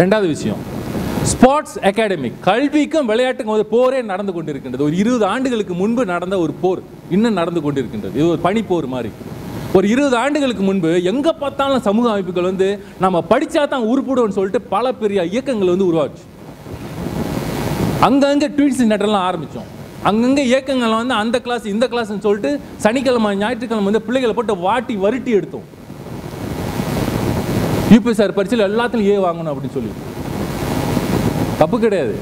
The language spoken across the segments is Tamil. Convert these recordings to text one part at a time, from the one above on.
ரெண்டாவது விஷயம் ஸ்போர்ட்ஸ் அகாடமி கல்விக்கும் விளையாட்டுக்கும் ஒரு போரே நடந்து கொண்டிருக்கின்றது. ஒரு இருபது ஆண்டுகளுக்கு முன்பு நடந்த ஒரு போர் இன்னும் நடந்து கொண்டிருக்கின்றது. இது ஒரு பனிப்போர் மாதிரி. ஒரு இருபது ஆண்டுகளுக்கு முன்பு எங்கே பார்த்தாலும் சமூக அமைப்புகள் வந்து நம்ம படித்தா தான் உருப்பிடுவோம்னு சொல்லிட்டு பல பெரிய இயக்கங்கள் வந்து உருவாச்சு. அங்கங்கே ட்வீட்ஸ் நட்டெல்லாம் ஆரம்பித்தோம் அங்கங்கே இயக்கங்கள் வந்து அந்த கிளாஸ் இந்த கிளாஸ்ன்னு சொல்லிட்டு சனிக்கிழமை ஞாயிற்றுக்கிழமை வந்து பிள்ளைகளை போட்டு வாட்டி வருட்டி எடுத்தோம். யூபிஎஸ்ஆர் பரீட்சையில் எல்லாத்துலையும் ஏ வாங்கணும் அப்படின்னு சொல்லி. தப்பு கிடையாது.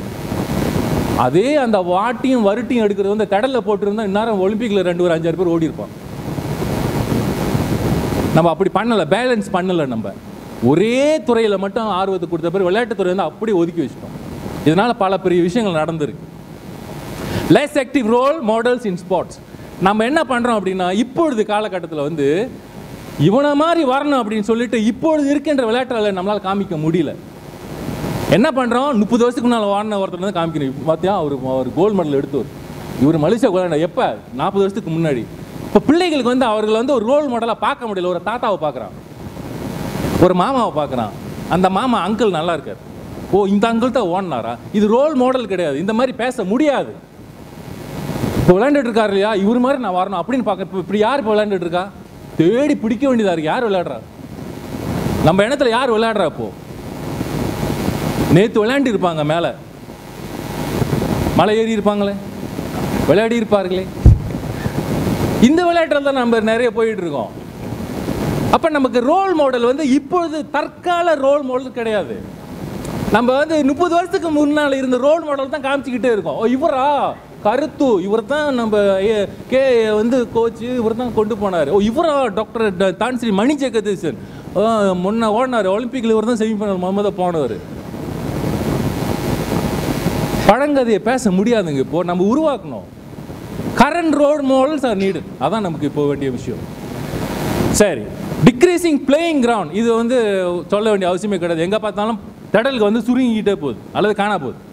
அதே அந்த வாட்டியும் வருட்டியும் எடுக்கிறது வந்து கடலில் போட்டிருந்தா இந்நேரம் ஒலிம்பிக்கில் ரெண்டு ஒரு அஞ்சாறு பேர் ஓடி இருப்பான் நம்ம அப்படி பண்ணலை பேலன்ஸ் பண்ணலை நம்ம. ஒரே துறையில் மட்டும் ஆர்வத்தை கொடுத்த பேர் விளையாட்டுத்துறை வந்து அப்படியே ஒதுக்கி வச்சிட்டோம். இதனால் பல பெரிய விஷயங்கள் நடந்திருக்கு. Less active role models in sports நம்ம என்ன பண்ணுறோம் அப்படின்னா இப்பொழுது காலகட்டத்தில் வந்து இவனை மாதிரி வரணும் அப்படின்னு சொல்லிட்டு இப்பொழுது இருக்கின்ற விளையாட்டில் நம்மளால் காமிக்க முடியல. என்ன பண்ணுறோம் முப்பது வருஷத்துக்கு முன்னால் வாடின ஒருத்தர் வந்து காமிக்கணும். பார்த்தியா அவர் அவர் கோல்டு மெடல் எடுத்தவர். இவர் மலேசியா கோல்டு எப்போ? நாற்பது வருஷத்துக்கு முன்னாடி. இப்போ பிள்ளைகளுக்கு வந்து அவர்களை வந்து ஒரு ரோல் மாடலாக பார்க்க முடியல. ஒரு தாத்தாவை பார்க்குறான். ஒரு மாமாவை பார்க்குறான். அந்த மாமா அங்கிள் நல்லா இருக்கார். ஓ இந்த அங்கிள் தான் ஓடினாரா? இது ரோல் மாடல் கிடையாது. இந்த மாதிரி பேச முடியாது. இப்போ விளையாண்டுட்டு இருக்காரு இல்லையா? இவர் மாதிரி நான் வரணும் அப்படின்னு பார்க்க இப்போ இப்படி யார் இப்போ விளையாண்டுட்டு இருக்கா? தேடி பிடிக்க வேண்டியதாக இருக்கு. யார் விளையாடுறா? நம்ம இடத்துல யார் விளையாடுறா இப்போ? நேற்று விளையாண்டு இருப்பாங்க மேலே. மலை ஏறி இருப்பாங்களே? விளையாடி இருப்பார்களே? இந்த விளையாட்டில் தான் நம்ம நிறைய போயிட்டு இருக்கோம். அப்போ நமக்கு ரோல் மாடல் வந்து இப்பொழுது தற்கால ரோல் மாடல் கிடையாது. நம்ம வந்து முப்பது வருஷத்துக்கு முன்னால் இருந்த ரோல் மாடல் தான் காமிச்சிக்கிட்டே இருக்கோம். ஓ இவரா? கருத்து இவர் தான் நம்ம ஏ- கே வந்து கோச்சு இவர் தான் கொண்டு போனார். ஓ இவரா டாக்டர் தான்ஸ்ரீ மணி ஜெகதீசன் முன்ன ஓடினார். ஒலிம்பிக்கில் இவர் தான் செமிஃபைனல் முகமதா போனவர். பழங்கதையை பேச முடியாதுங்க இப்போ. நம்ம உருவாக்கணும். Current role models are need அதான் நமக்கு இப்போ வேண்டிய விஷயம். சரி. டிக்ரீசிங் பிளேயிங் கிரவுண்ட் இது வந்து சொல்ல வேண்டிய அவசியமே கிடையாது. எங்கே பார்த்தாலும் தடலுக்கு வந்து சுருங்கிக்கிட்டே போகுது. அல்லது காணா போகுது.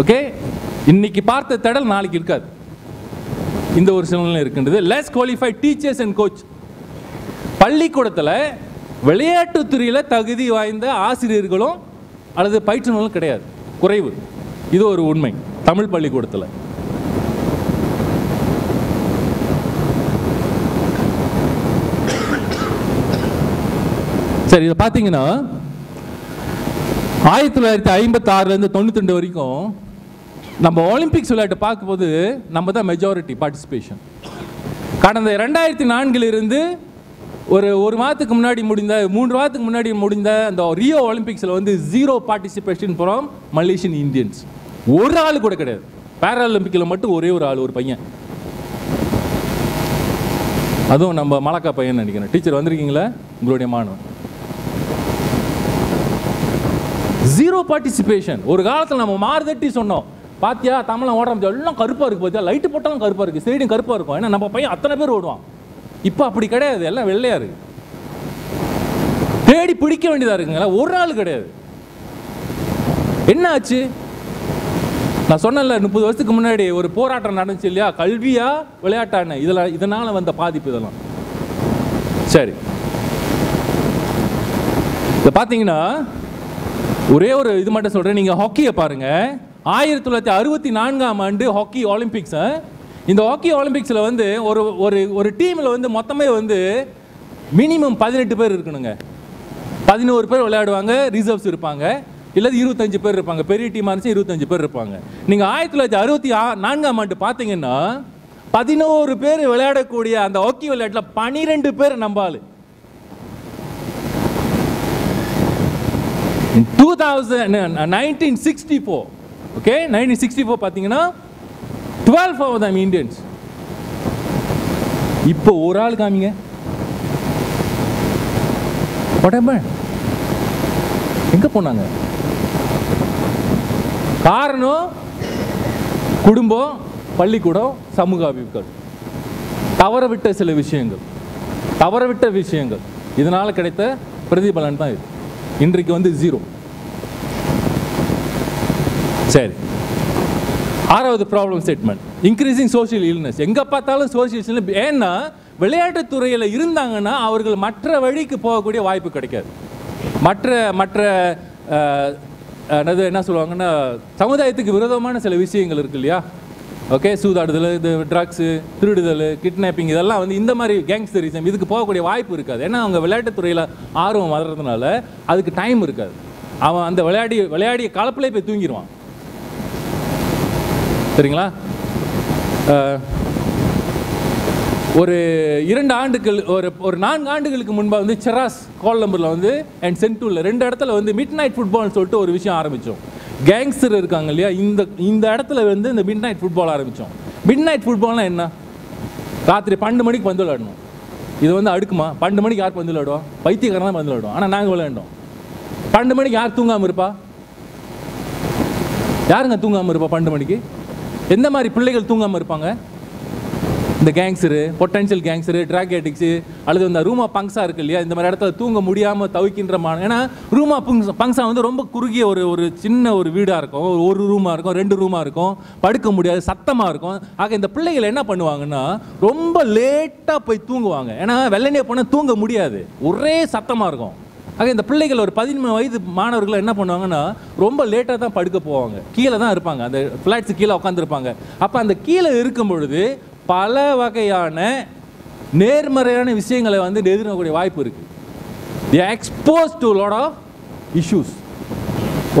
ஓகே இன்னைக்கு பார்த்த தடல் நாளைக்கு இருக்காது. இந்த ஒரு சூழ்நிலை இருக்கின்றது. Less qualified teachers and coach பள்ளிக்கூடத்தில் விளையாட்டுத் துறையில் தகுதி வாய்ந்த ஆசிரியர்களும் அல்லது பயிற்றுநர்களும் கிடையாது. குறைவு. இது ஒரு உண்மை. தமிழ் பள்ளிக்கூடத்தில். சரி இதை பார்த்தீங்கன்னா ஆயிரத்தி தொள்ளாயிரத்தி ஐம்பத்தி ஆறுலேருந்து தொண்ணூத்தி ரெண்டு வரைக்கும் நம்ம ஒலிம்பிக்ஸ் விளையாட்டு பார்க்கும்போது நம்ம தான் மெஜாரிட்டி பார்ட்டிசிபேஷன் கடந்த ரெண்டாயிரத்தி நான்கிலிருந்து ஒரு ஒரு மாதத்துக்கு முன்னாடி முடிந்த மூன்று மாதத்துக்கு முன்னாடி முடிந்த அந்த ரியோ ஒலிம்பிக்ஸில் வந்து zero participation from Malaysian Indians ஒரு ஆள் கூட கிடையாது. பேராலிம்பிக்கில் மட்டும் ஒரே ஒரு ஆள் ஒரு பையன். அதுவும் நம்ம மலக்கா பையன் நினைக்கிறேன். டீச்சர் வந்திருக்கீங்களா? உங்களுடைய மாணவன். ஜீரோ பார்ட்டிசிபேஷன் ஒரு காலத்தில் நம்ம மாறுதட்டி சொன்னோம். பாத்தியா தமிழன் ஓடுற எல்லாம் கருப்பாக இருக்கு பாத்தியா? லைட்டு போட்டாலும் கருப்பாக இருக்கு ஸ்டேடியம் கருப்பாக இருக்கும். ஏன்னா நம்ம பையன் அத்தனை பேர் ஓடுவான். இப்போ அப்படி கிடையாது எல்லாம் வெள்ளையா இருக்கு. தேடி பிடிக்க வேண்டியதாக இருக்குங்களா? ஒரு நாள் கிடையாது. என்ன ஆச்சு நான் சொன்னேன்ல முப்பது வருஷத்துக்கு முன்னாடி ஒரு போராட்டம் நடந்துச்சு இல்லையா? கல்வியா விளையாட்டான இதில் இதனால வந்த பாதிப்பு இதெல்லாம். சரி. இதை பார்த்தீங்கன்னா ஒரே ஒரு இது மட்டும் சொல்கிறேன் நீங்கள் ஹாக்கியை பாருங்கள் ஆயிரத்தி தொள்ளாயிரத்தி அறுபத்தி நான்காம் ஆண்டு ஹாக்கி ஒலிம்பிக்ஸை இந்த ஹாக்கி ஒலிம்பிக்ஸில் வந்து ஒரு ஒரு ஒரு டீமில் வந்து மொத்தமே வந்து மினிமம் பதினெட்டு பேர் இருக்கணுங்க. பதினோரு பேர் விளையாடுவாங்க ரிசர்வ்ஸ் இருப்பாங்க. இல்லை இருபத்தஞ்சு பேர் இருப்பாங்க. பெரிய டீமாக இருந்துச்சு இருபத்தஞ்சு பேர் இருப்பாங்க. நீங்கள் ஆயிரத்தி தொள்ளாயிரத்தி அறுபத்தி ஆ நான்காம் ஆண்டு பார்த்தீங்கன்னா பதினோரு பேர் விளையாடக்கூடிய அந்த ஹாக்கி விளையாட்டில் பனிரெண்டு பேர் நம்பாள். Two thousand nineteen sixty four. Okay nineteen sixty four பார்த்தீங்கன்னா 12 of தான் இண்டியன்ஸ் இப்போ ஒரு ஆள் காமிங்க. What எங்கே போனாங்க? காரணம் குடும்பம் பள்ளிக்கூடம் சமூக அமைப்புகள் தவற விட்ட சில விஷயங்கள். தவற விட்ட விஷயங்கள். இதனால் கிடைத்த பிரதிபலன் தான் இது. இன்றைக்கு வந்து ஜீரோ சரி. ஆறாவது problem statement increasing social illness எங்கே பார்த்தாலும் சோஷியல் ஏன்னா விளையாட்டுத் துறையில் இருந்தாங்கன்னா அவர்கள் மற்ற வழிக்கு போகக்கூடிய வாய்ப்பு கிடைக்காது. மற்ற மற்ற என்னது என்ன சொல்லுவாங்கன்னா சமுதாயத்துக்கு விரோதமான சில விஷயங்கள் இருக்கு இல்லையா? ஓகே சூதாடுதல் இது ட்ரக்ஸு திருடுதல் கிட்னாப்பிங் இதெல்லாம் வந்து இந்த மாதிரி கேங்ஸ்டரிசம் இதுக்கு போகக்கூடிய வாய்ப்பு இருக்காது. ஏன்னா அவங்க விளையாட்டுத்துறையில் ஆர்வம் வளர்றதுனால அதுக்கு டைம் இருக்காது. அவன் அந்த விளையாடி விளையாடிய கலப்பிலே போய் தூங்கிடுவான் சரிங்களா ஒரு இரண்டு ஆண்டுகள் ஒரு ஒரு நான்கு ஆண்டுகளுக்கு முன்பாக வந்து செராஸ் கோலம்பூரில் வந்து அண்ட் சென்டூரில் ரெண்டு இடத்துல வந்து மிட் நைட் ஃபுட்பால்னு சொல்லிட்டு ஒரு விஷயம் ஆரம்பித்தோம் கேங்ஸ்டர் இருக்காங்க இல்லையா? இந்த இந்த இடத்துல வந்து இந்த மிட் நைட் ஃபுட்பால் ஆரம்பித்தோம் மிட் நைட் ஃபுட்பால்னா என்ன? ராத்திரி பன்னெண்டு மணிக்கு பந்து விளையாடணும். இது வந்து அடுக்குமா? பன்னெண்டு மணிக்கு யார் பந்து விளையாடுவோம் பைத்தியக்காரன் தான் பந்து விளையாடுவோம் ஆனால் நாங்கள் விளையாண்டோம். பன்னெண்டு மணிக்கு யார் தூங்காமல் இருப்பா? யாருங்க தூங்காமல் இருப்பா பன்னெண்டு மணிக்கு? எந்த மாதிரி பிள்ளைகள் தூங்காமல் இருப்பாங்க? இந்த கேங்ஸரு பொட்டன்ஷியல் கேங்ஸரு ட்ராக் அடிக்ஸு அல்லது இந்த ரூமா பங்ஸா இருக்கு இல்லையா? இந்த மாதிரி இடத்துல தூங்க முடியாமல் தவிக்கின்ற மான ஏன்னா ரூமா பங்ஸ் பங்ஸா வந்து ரொம்ப குறுகிய ஒரு ஒரு சின்ன ஒரு வீடாக இருக்கும். ஒரு ஒரு ரூமாக இருக்கும் ரெண்டு ரூமாக இருக்கும். படுக்க முடியாது சத்தமாக இருக்கும். ஆக இந்த பிள்ளைகள் என்ன பண்ணுவாங்கன்னா ரொம்ப லேட்டாக போய் தூங்குவாங்க. ஏன்னா வெள்ளனே போனால் தூங்க முடியாது. ஒரே சத்தமாக இருக்கும். ஆக இந்த பிள்ளைகள் ஒரு பதிமூணு வயது மாணவர்கள் என்ன பண்ணுவாங்கன்னா ரொம்ப லேட்டாக தான் படுக்க போவாங்க. கீழே தான் இருப்பாங்க. அந்த ஃப்ளாட்ஸ் கீழே உட்காந்துருப்பாங்க அப்போ அந்த கீழே இருக்கும் பொழுது பல வகையான நேர்மறையான விஷயங்களை வந்து எதிர்க்கக்கூடிய வாய்ப்பு இருக்குது expose to lot of issues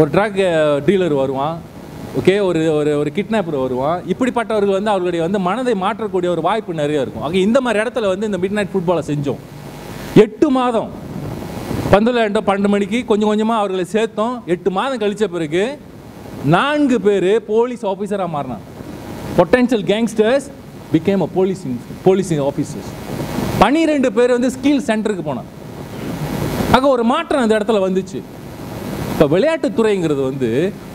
ஒரு ட்ரக் டீலர் வருவான். ஓகே ஒரு ஒரு ஒரு கிட்னாப்பர் வருவான். இப்படிப்பட்டவர்கள் வந்து அவர்களுடைய வந்து மனதை மாற்றக்கூடிய ஒரு வாய்ப்பு நிறைய இருக்கும். ஆக இந்த மாதிரி இடத்துல வந்து இந்த மிட் நைட் ஃபுட்பாலை செஞ்சோம். எட்டு மாதம். பந்து விளையாண்டோம் பன்னெண்டு மணிக்கு கொஞ்சம் கொஞ்சமாக அவர்களை சேர்த்தோம். எட்டு மாதம் கழித்த பிறகு நான்கு பேர் போலீஸ் ஆஃபீஸராக மாறினான் potential gangsters become a policing policing officers பனிரெண்டு பேர் வந்து ஸ்கில் சென்டருக்கு போனான் ஆக ஒரு மாற்றம் அந்த இடத்துல வந்துச்சு. இப்போ விளையாட்டுத்துறைங்கிறது வந்து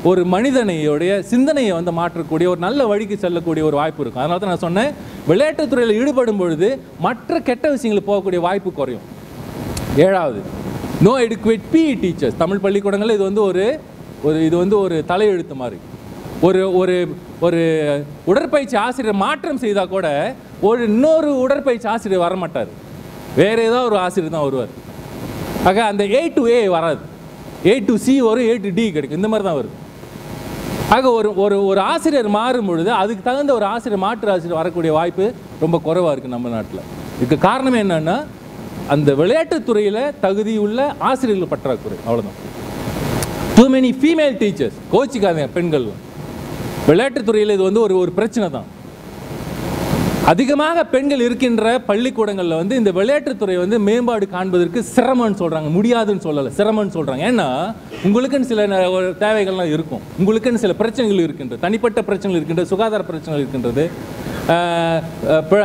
ஒரு மனிதனையோடைய சிந்தனையை வந்து மாற்றக்கூடிய ஒரு நல்ல வழிக்கு செல்லக்கூடிய ஒரு வாய்ப்பு இருக்கும் அதனால தான் நான் சொன்னேன் விளையாட்டுத்துறையில் ஈடுபடும் பொழுது மற்ற கெட்ட விஷயங்களுக்கு போகக்கூடிய வாய்ப்பு குறையும். ஏழாவது no educated PE teachers Tamil பள்ளிக்கூடங்களில் இது வந்து ஒரு ஒரு இது வந்து ஒரு தலையெழுத்து மாதிரி. ஒரு ஒரு ஒரு உடற்பயிற்சி ஆசிரியர் மாற்றம் செய்தால் கூட ஒரு இன்னொரு உடற்பயிற்சி ஆசிரியர் வர மாட்டார் வேற ஏதோ ஒரு ஆசிரியர் தான் வருவார். ஆக அந்த ஏ டு ஏ வராது. ஏ டு சி வரும் ஏ டு டி கிடைக்கும். இந்த மாதிரி தான் வருது ஆக ஒரு ஒரு ஒரு ஆசிரியர் மாறும் பொழுது அதுக்கு தகுந்த ஒரு ஆசிரியர் மாற்று ஆசிரியர் வரக்கூடிய வாய்ப்பு ரொம்ப குறைவாக இருக்குது நம்ம நாட்டில். இதுக்கு காரணம் என்னன்னா அந்த விளையாட்டுத் துறையில் தகுதியுள்ள ஆசிரியர்கள் பற்றாக்குறை. அவ்வளோதான் டூ மெனி ஃபீமேல் டீச்சர்ஸ் கோச்சிக்காதீங்க பெண்கள். விளையாட்டுத் துறையில் இது வந்து ஒரு ஒரு பிரச்சனை தான். அதிகமாக பெண்கள் இருக்கின்ற பள்ளிக்கூடங்களில் வந்து இந்த விளையாட்டுத்துறை வந்து மேம்பாடு காண்பதற்கு சிரமம்னு சொல்கிறாங்க முடியாதுன்னு சொல்லலை சிரமம்னு சொல்கிறாங்க ஏன்னா உங்களுக்குன்னு சில ஒரு தேவைகள்லாம் இருக்கும். உங்களுக்குன்னு சில பிரச்சனைகள் இருக்கின்றது. தனிப்பட்ட பிரச்சனைகள் இருக்கின்றது சுகாதார பிரச்சனைகள் இருக்கின்றது.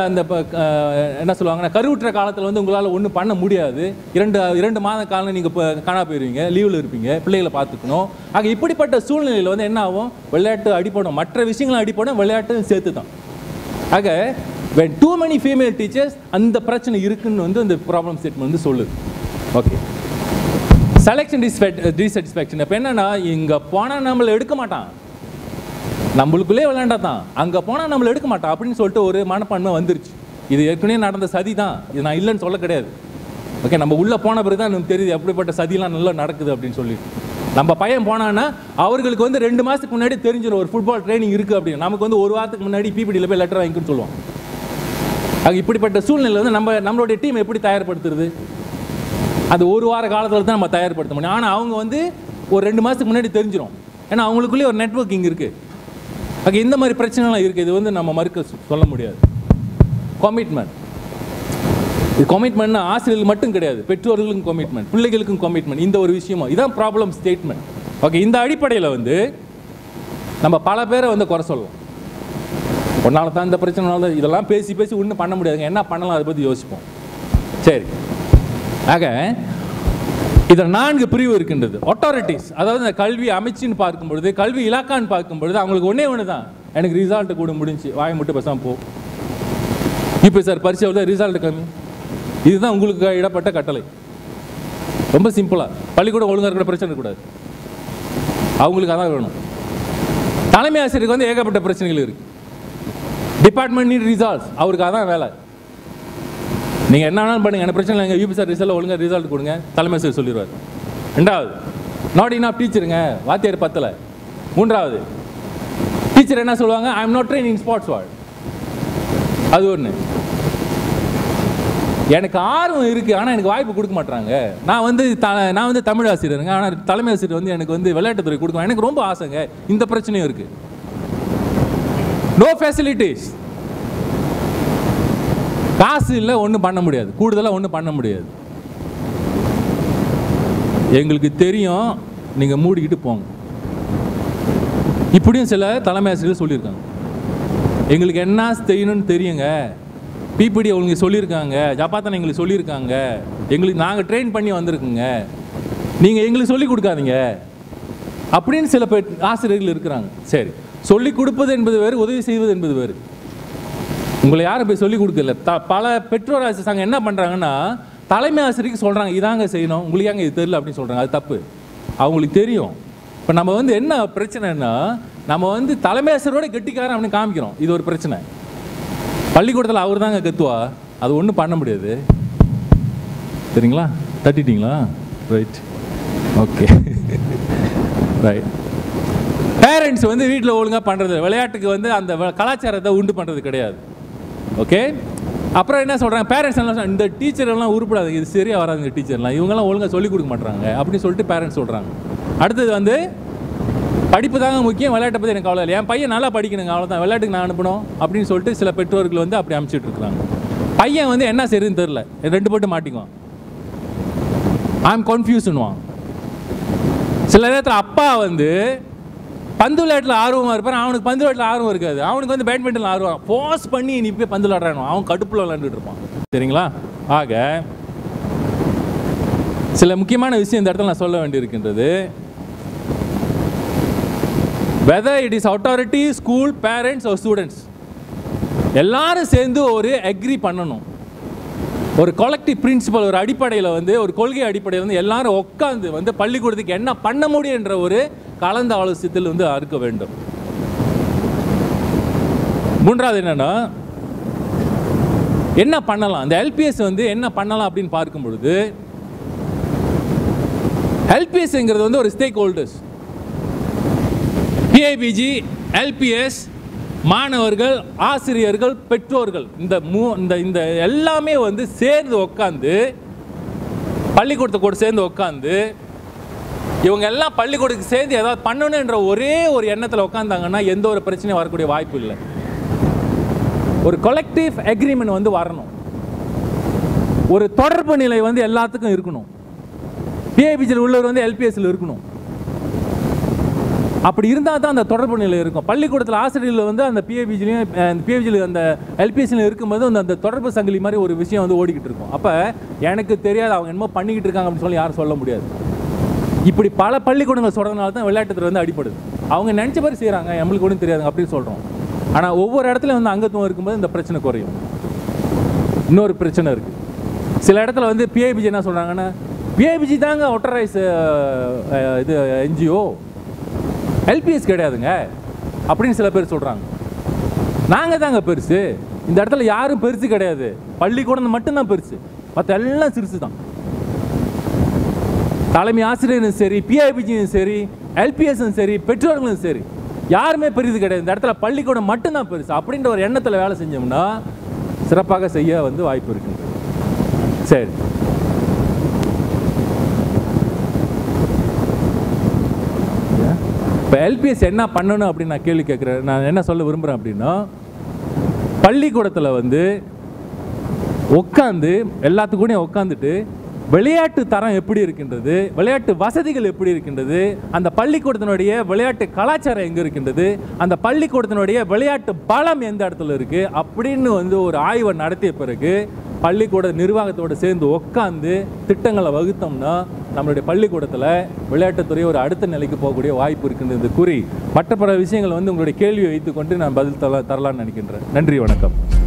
அந்த என்ன சொல்லுவாங்கன்னா கருவுற்ற காலத்தில் வந்து உங்களால் ஒன்றும் பண்ண முடியாது. இரண்டு இரண்டு மாத காலம் நீங்கள் இப்போ காணா போயிருவீங்க லீவில் இருப்பீங்க பிள்ளைகளை பார்த்துக்கணும். ஆக இப்படிப்பட்ட சூழ்நிலையில் வந்து என்ன ஆகும்? விளையாட்டு அடிப்படும் மற்ற விஷயங்களும் அடிப்படும் விளையாட்டு சேர்த்து தான் ஆக when too many female teachers அந்த பிரச்சனை இருக்குன்னு வந்து அந்த ப்ராப்ளம் ஸ்டேட்மெண்ட் வந்து சொல்லுது. ஓகே செலெக்ஷன் டிசாட்டிஸ்ஃபேக்ஷன் இப்போ என்னன்னா இங்கே போனால் நம்மளை எடுக்க மாட்டான். நம்மளுக்குள்ளே விளையாண்டா தான் அங்கே போனால் நம்மளை எடுக்க மாட்டான் அப்படின்னு சொல்லிட்டு ஒரு மனப்பான்மை வந்துருச்சு. இது ஏற்கனவே நடந்த சதி தான். இது நான் இல்லைன்னு சொல்ல கிடையாது. ஓகே நம்ம உள்ளே போன பிறகு தான் நமக்கு தெரியுது எப்படிப்பட்ட சதிலாம் நல்லா நடக்குது அப்படின்னு சொல்லிட்டு. நம்ம பையன் போனான்னா அவர்களுக்கு வந்து ரெண்டு மாதத்துக்கு முன்னாடி தெரிஞ்சிடும் ஒரு ஃபுட்பால் ட்ரைனிங் இருக்குது அப்படின்னு. நமக்கு வந்து ஒரு வாரத்துக்கு முன்னாடி பிபிடியில் போய் லெட்டர் வாங்கிக்கணும்னு சொல்லுவோம் ஆக இப்படிப்பட்ட சூழ்நிலை வந்து நம்ம நம்மளுடைய டீம் எப்படி தயார்படுத்துறது? அது ஒரு வார காலத்தில் தான் நம்ம தயார்படுத்த முடியும். ஆனால் அவங்க வந்து ஒரு ரெண்டு மாதத்துக்கு முன்னாடி தெரிஞ்சிடும் ஏன்னா அவங்களுக்குள்ளேயே ஒரு நெட்வொர்க்கிங் இருக்குது ஆக இந்த மாதிரி பிரச்சனைலாம் இருக்குது இது வந்து நம்ம மறுக்க சொல்ல முடியாது. கமிட்மெண்ட் இது கமிட்மெண்ட்னா ஆசிரியர்களுக்கு மட்டும் கிடையாது. பெற்றோர்களுக்கும் கமிட்மெண்ட் பிள்ளைகளுக்கும் கமிட்மெண்ட் இந்த ஒரு விஷயமும் இதான் ப்ராப்ளம் ஸ்டேட்மெண்ட் ஓகே இந்த அடிப்படையில் வந்து நம்ம பல பேரை வந்து குறை சொல்லலாம். ஒன்றால் தான் இந்த பிரச்சனைனால தான் இதெல்லாம் பேசி பேசி ஒன்றும் பண்ண முடியாதுங்க. என்ன பண்ணலாம் அதை பற்றி யோசிப்போம். சரி. ஆக இதில் நான்கு பிரிவு இருக்கின்றது. அத்தாரிட்டிஸ் அதாவது இந்த கல்வி அமைச்சின்னு பார்க்கும் பொழுது கல்வி இலாக்கான்னு பார்க்கும் பொழுது அவங்களுக்கு ஒன்றே ஒன்று தான். எனக்கு ரிசல்ட் கூட முடிஞ்சு வாய் மட்டும் பேசாமல் போ. இப்போ சார் பரிசு எவ்வளோ ரிசல்ட் கம்மி. இதுதான் உங்களுக்கு இடப்பட்ட கட்டளை. ரொம்ப சிம்பிளாக பள்ளிக்கூடம் ஒழுங்காக இருக்கிற பிரச்சனை கூடாது அவங்களுக்கு அதான் வேணும். தலைமை ஆசிரியருக்கு வந்து ஏகப்பட்ட பிரச்சனைகள் இருக்குது டிபார்ட்மெண்ட் நீட் ரிசால்வ்ஸ் அவருக்கு அதான் வேலை. நீங்கள் என்ன வேணாலும் பண்ணுங்க என்ன பிரச்சனை இல்லைங்க யூபி சார் ரிசல்ட் ஒழுங்கா ரிசல்ட் கொடுங்க. தலைமை சார் சொல்லிடுவார். ரெண்டாவது நாட் இனாஃப் டீச்சருங்க வாத்தியார் பத்தில். மூன்றாவது டீச்சர் என்ன சொல்லுவாங்க? I am not training sports ward அது ஒன்று எனக்கு ஆர்வம் இருக்குது ஆனால் எனக்கு வாய்ப்பு கொடுக்க மாட்டாங்க நான் வந்து த நான் வந்து தமிழ் ஆசிரியருங்க ஆனால் தலைமை ஆசிரியர் வந்து எனக்கு வந்து விளையாட்டுத்துறை கொடுக்கணும். எனக்கு ரொம்ப ஆசைங்க. இந்த பிரச்சனையும் இருக்குது நோ ஃபெசிலிட்டிஸ் காசு இல்லை ஒன்றும் பண்ண முடியாது. கூடுதலாக ஒன்றும் பண்ண முடியாது. எங்களுக்கு தெரியும் நீங்கள் மூடிக்கிட்டு போங்க. இப்படியும் சில தலைமை ஆசிரியர் சொல்லியிருக்காங்க. எங்களுக்கு என்ன செய்யணும்னு தெரியுங்க. பிபிடி அவங்க சொல்லியிருக்காங்க. ஜப்பாத்தனை எங்களுக்கு சொல்லியிருக்காங்க. எங்களுக்கு நாங்கள் ட்ரெயின் பண்ணி வந்திருக்குங்க. நீங்கள் எங்களுக்கு சொல்லி கொடுக்காதீங்க. அப்படின்னு சில பெ ஆசிரியர்கள் இருக்கிறாங்க. சரி. சொல்லி கொடுப்பது என்பது வேறு உதவி செய்வது என்பது வேறு. உங்களை யாரும் போய் சொல்லி கொடுக்கல. த பல பெற்றோர் ஆசிரியர் சங்கம் என்ன பண்ணுறாங்கன்னா தலைமை ஆசிரியருக்கு சொல்கிறாங்க இதாங்க செய்யணும். உங்களுக்கு ஏங்க இது தெரியல? அப்படின்னு சொல்கிறாங்க அது தப்பு. அவங்களுக்கு தெரியும். இப்போ நம்ம வந்து என்ன பிரச்சனைன்னா நம்ம வந்து தலைமை ஆசிரியரோட கெட்டிக்காரன் அப்படின்னு காமிக்கிறோம். இது ஒரு பிரச்சனை. பள்ளிக்கூடத்தில் அவர் தாங்க கத்துவா? அது ஒன்றும் பண்ண முடியாது. சரிங்களா? தட்டிட்டீங்களா? ரைட் ஓகே ரைட் பேரண்ட்ஸ் வந்து வீட்டில் ஒழுங்காக பண்ணுறது விளையாட்டுக்கு வந்து அந்த கலாச்சாரத்தை உண்டு பண்ணுறது கிடையாது. ஓகே அப்புறம் என்ன சொல்கிறாங்க பேரண்ட்ஸ் எல்லாம் இந்த டீச்சர் எல்லாம் உருப்படாது. இது சரியாக வராது இந்த டீச்சர்லாம் இவங்கெல்லாம் ஒழுங்காக சொல்லிக் கொடுக்க மாட்டாங்க அப்படின்னு சொல்லிட்டு பேரண்ட்ஸ் சொல்கிறாங்க அடுத்தது வந்து படிப்பு தாங்க முக்கியம் விளையாட்டை பற்றி எனக்கு அவ்வளோ இல்லை. என் பையன் நல்லா படிக்கணுங்க அவ்வளோதான் விளையாட்டுக்கு நான் அனுப்பணும் அப்படின்னு சொல்லிட்டு சில பெற்றோர்கள் வந்து அப்படி அனுப்பிச்சிட்டு இருக்கிறாங்க. பையன் வந்து என்ன செய்யுதுன்னு தெரில ரெண்டு போட்டு மாட்டிக்குவான். ஆம் கன்ஃபியூஸ்னுவான் சில நேரத்தில் அப்பா வந்து பந்து விளையாட்டில் ஆர்வமாக இருப்பான் அவனுக்கு பந்து விளையாட்டில் ஆர்வம் இருக்காது. அவனுக்கு வந்து பேட்மிண்டன் ஆர்வம். போஸ் பண்ணி நீ போய் பந்து விளையாடுறான் அவன் கடுப்பில் விளையாண்டுட்டு இருப்பான். சரிங்களா? ஆக சில முக்கியமான விஷயம் இந்த இடத்துல நான் சொல்ல வேண்டியிருக்கின்றது. Whether it is authority school parents ஒரு ஸ்டூடெண்ட்ஸ் எல்லாரும் சேர்ந்து ஒரு அக்ரி பண்ணணும். ஒரு கொலெக்டிவ் பிரின்சிபல் ஒரு அடிப்படையில் வந்து ஒரு கொள்கை அடிப்படையில் வந்து எல்லாரும் உட்காந்து வந்து பள்ளிக்கூடத்துக்கு என்ன பண்ண முடியும் என்ற ஒரு கலந்த ஆலோசியத்தில் வந்து அறுக்க வேண்டும். மூன்றாவது என்னன்னா என்ன பண்ணலாம்? அந்த எல்பிஎஸ் வந்து என்ன பண்ணலாம் அப்படின்னு பார்க்கும் பொழுது எல்பிஎஸ்ங்கிறது வந்து ஒரு ஸ்டேக் ஹோல்டர்ஸ் பிஐபிஜி எல்பிஎஸ் மாணவர்கள் ஆசிரியர்கள் பெற்றோர்கள் இந்த மூ இந்த இந்த எல்லாமே வந்து சேர்ந்து உட்காந்து பள்ளிக்கூடத்தை கூட சேர்ந்து உட்காந்து இவங்க எல்லாம் பள்ளிக்கூடத்துக்கு சேர்ந்து ஏதாவது பண்ணணுன்ற ஒரே ஒரு எண்ணத்தில் உட்காந்தாங்கன்னா எந்த ஒரு பிரச்சனையும் வரக்கூடிய வாய்ப்பு இல்லை. ஒரு கொலெக்டிவ் அக்ரிமெண்ட் வந்து வரணும். ஒரு தொடர்பு நிலை வந்து எல்லாத்துக்கும் இருக்கணும். பிஐபிஜியில் உள்ளவர் வந்து எல்பிஎஸ்சில் இருக்கணும். அப்படி இருந்தால் தான் அந்த தொடர்பு நிலை இருக்கும். பள்ளிக்கூடத்தில் ஆசிரியர்கள் வந்து அந்த பிஏபிஜிலையும் பிஏபிஜியில் அந்த எல்பிஎஸ்சியில் இருக்கும்போது அந்த அந்த தொடர்பு சங்கிலி மாதிரி ஒரு விஷயம் வந்து ஓடிக்கிட்டு இருக்கும். அப்போ எனக்கு தெரியாது அவங்க என்னமோ பண்ணிக்கிட்டு இருக்காங்க அப்படின்னு சொல்லி யாரும் சொல்ல முடியாது. இப்படி பல பள்ளிக்கூடங்கள் சொல்கிறதுனால தான் விளையாட்டுத்துறை வந்து அடிப்படுது அவங்க நினச்ச மாதிரி செய்கிறாங்க நம்மளுக்கு ஒன்றும் தெரியாதுங்க அப்படின்னு சொல்கிறோம் ஆனால் ஒவ்வொரு இடத்துலையும் வந்து அங்கத்துவம் இருக்கும்போது இந்த பிரச்சனை குறையும். இன்னொரு பிரச்சனை இருக்குது சில இடத்துல வந்து பிஐபிஜி என்ன சொல்கிறாங்கன்னா பிஐபிஜி தாங்க ஒட்டரைஸ் இது என்ஜிஓ எல்பிஎஸ் கிடையாதுங்க அப்படின்னு சில பேர் சொல்கிறாங்க நாங்கள் தாங்க பெருசு. இந்த இடத்துல யாரும் பெருசு கிடையாது. பள்ளிக்கூடம் மட்டும்தான் பெருசு. மற்ற எல்லாம் சிறுசு தான் தலைமை ஆசிரியரும் சரி பிஐபிஜியும் சரி எல்பிஎஸும் சரி பெற்றோர்களும் சரி யாருமே பெரியது கிடையாது. இந்த இடத்துல பள்ளிக்கூடம் மட்டும்தான் பெருசு. அப்படின்ற ஒரு எண்ணத்தில் வேலை செஞ்சோம்னா சிறப்பாக செய்ய வந்து வாய்ப்பு இருக்கு சரி. இப்போ எல்பிஎஸ் என்ன பண்ணணும் அப்படின்னு நான் கேள்வி கேட்குறேன். நான் என்ன சொல்ல விரும்புகிறேன் அப்படின்னா பள்ளிக்கூடத்தில் வந்து உட்காந்து எல்லாத்துக்கூடையும் உட்காந்துட்டு விளையாட்டு தரம் எப்படி இருக்கின்றது? விளையாட்டு வசதிகள் எப்படி இருக்கின்றது? அந்த பள்ளிக்கூடத்தினுடைய விளையாட்டு கலாச்சாரம் எங்கே இருக்கின்றது? அந்த பள்ளிக்கூடத்தினுடைய விளையாட்டு பலம் எந்த இடத்துல இருக்குது அப்படின்னு வந்து ஒரு ஆய்வை நடத்திய பிறகு பள்ளிக்கூட நிர்வாகத்தோடு சேர்ந்து உட்காந்து திட்டங்களை வகுத்தோம்னா நம்மளுடைய பள்ளிக்கூடத்தில் விளையாட்டுத்துறை ஒரு அடுத்த நிலைக்கு போகக்கூடிய வாய்ப்பு இருக்கின்றது கூறி மற்ற பல விஷயங்கள் வந்து உங்களுடைய கேள்வியை வைத்துக்கொண்டு நான் பதில் தர தரலாம்னு நினைக்கின்றேன். நன்றி வணக்கம்.